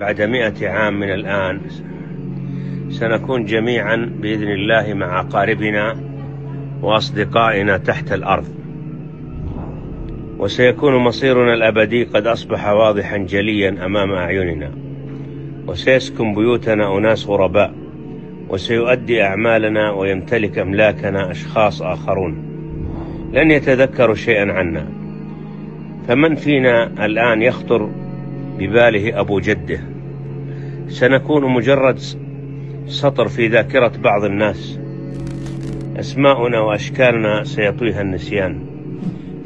بعد مئة عام من الآن سنكون جميعا بإذن الله مع أقاربنا وأصدقائنا تحت الأرض. وسيكون مصيرنا الأبدي قد أصبح واضحا جليا أمام أعيننا. وسيسكن بيوتنا أناس غرباء. وسيؤدي أعمالنا ويمتلك أملاكنا أشخاص آخرون. لن يتذكروا شيئا عنا. فمن فينا الآن يخطر بباله أبو جده. سنكون مجرد سطر في ذاكرة بعض الناس. أسماؤنا وأشكالنا سيطويها النسيان.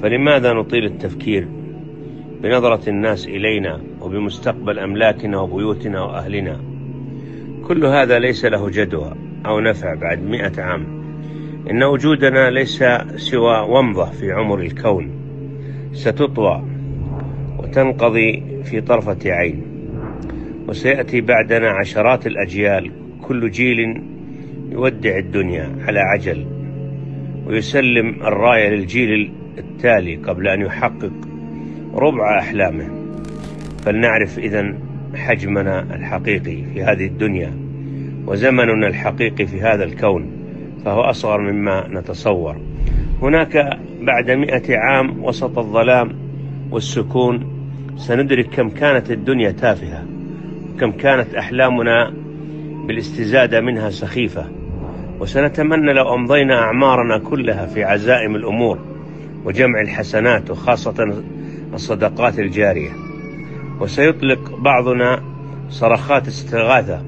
فلماذا نطيل التفكير بنظرة الناس إلينا وبمستقبل أملاكنا وبيوتنا وأهلنا؟ كل هذا ليس له جدوى أو نفع بعد مئة عام. إن وجودنا ليس سوى ومضة في عمر الكون. ستطوى وتنقضي في طرفة عين وسيأتي بعدنا عشرات الأجيال كل جيل يودع الدنيا على عجل ويسلم الراية للجيل التالي قبل أن يحقق ربع أحلامه. فلنعرف إذا حجمنا الحقيقي في هذه الدنيا وزمننا الحقيقي في هذا الكون فهو أصغر مما نتصور. هناك بعد مئة عام وسط الظلام والسكون سندرك كم كانت الدنيا تافهة كم كانت أحلامنا بالاستزادة منها سخيفة. وسنتمنى لو أمضينا أعمارنا كلها في عزائم الأمور وجمع الحسنات وخاصة الصدقات الجارية. وسيطلق بعضنا صرخات استغاثة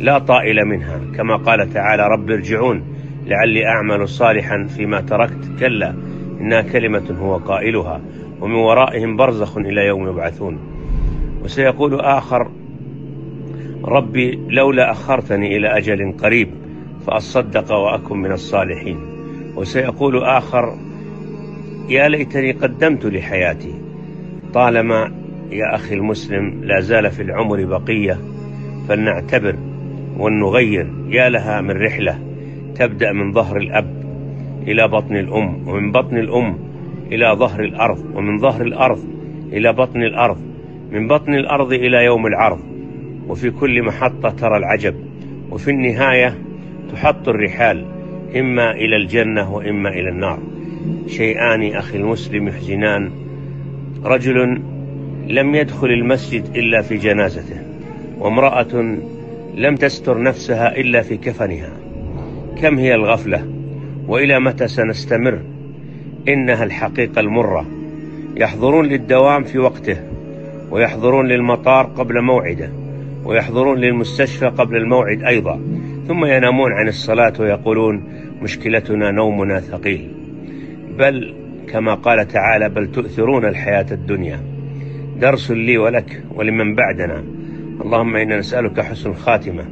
لا طائل منها كما قال تعالى رب ارجعون لعلي أعمل صالحا فيما تركت. كلا إنها كلمة هو قائلها ومن ورائهم برزخ إلى يوم يبعثون. وسيقول آخر ربي لولا أخرتني إلى أجل قريب فأصدق وأكن من الصالحين. وسيقول آخر يا ليتني قدمت لحياتي طالما يا أخي المسلم لا زال في العمر بقية فلنعتبر ونغير يا لها من رحلة تبدأ من ظهر الأب. إلى بطن الأم ومن بطن الأم إلى ظهر الأرض ومن ظهر الأرض إلى بطن الأرض من بطن الأرض إلى يوم العرض. وفي كل محطة ترى العجب وفي النهاية تحط الرحال إما إلى الجنة وإما إلى النار. شيئان أخي المسلم يحزنان رجل لم يدخل المسجد إلا في جنازته وامرأة لم تستر نفسها إلا في كفنها. كم هي الغفلة؟ وإلى متى سنستمر؟ إنها الحقيقة المرة. يحضرون للدوام في وقته ويحضرون للمطار قبل موعده ويحضرون للمستشفى قبل الموعد أيضا. ثم ينامون عن الصلاة ويقولون مشكلتنا نومنا ثقيل. بل كما قال تعالى بل تؤثرون الحياة الدنيا. درس لي ولك ولمن بعدنا. اللهم إنا نسألك حسن الخاتمة.